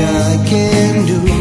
I can do.